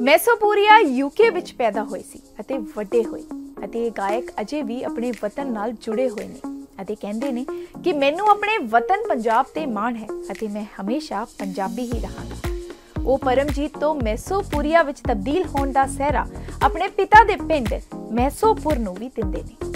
ਮੈਸੋਪੋਰੀਆ UK ਵਿੱਚ ਪੈਦਾ ਹੋਏ ਸੀ ਅਤੇ ਵੱਡੇ ਹੋਏ ਅਤੇ ਇਹ ਗਾਇਕ ਅਜੇ ਵੀ ਆਪਣੇ ਵਤਨ ਨਾਲ ਜੁੜੇ ਹੋਏ ਨੇ ਅਤੇ ਕਹਿੰਦੇ ਨੇ ਕਿ ਮੈਨੂੰ ਆਪਣੇ ਵਤਨ ਪੰਜਾਬ ਤੇ ਮਾਣ ਹੈ ਅਤੇ ਮੈਂ ਹਮੇਸ਼ਾ ਪੰਜਾਬੀ ਹੀ ਰਹਾਂਗਾ। ਉਹ ਪਰਮਜੀਤ ਤੋਂ ਮੈਸੋਪੋਰੀਆ ਵਿੱਚ ਤਬਦੀਲ ਹੋਣ ਦਾ ਸਹਿਰਾ ਆਪਣੇ ਪਿਤਾ ਦੇ ਪਿੰਡ ਮੈਸੋਪੁਰ ਨੂੰ ਵੀ ਦਿੰਦੇ ਨੇ।